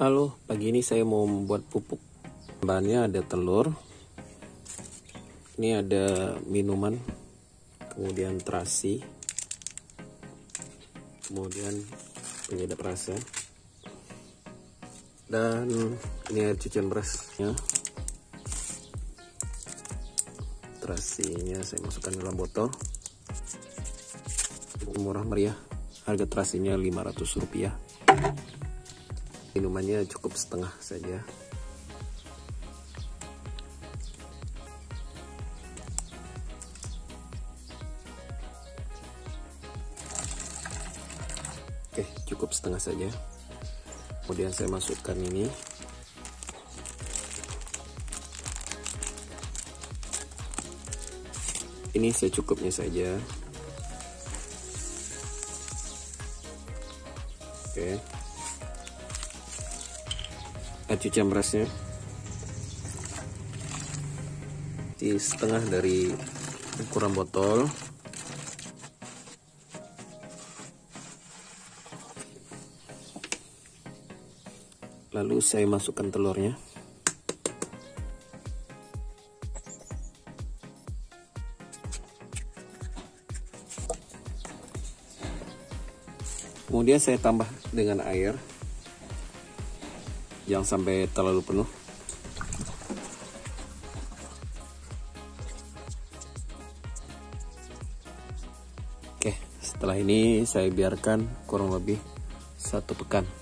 Halo, pagi ini saya mau membuat pupuk. Bahannya ada telur. Ini ada minuman. Kemudian terasi. Kemudian penyedap rasa. Dan ini air cucian berasnya. Terasinya saya masukkan dalam botol. Murah meriah. Harga terasinya 500 rupiah minumannya cukup setengah saja. Oke cukup setengah saja. Kemudian saya masukkan ini. Ini secukupnya saja. Oke. air cucian berasnya di setengah dari ukuran botol. Lalu saya masukkan telurnya. Kemudian saya tambah dengan air jangan sampai terlalu penuh. Oke setelah ini saya biarkan kurang lebih satu pekan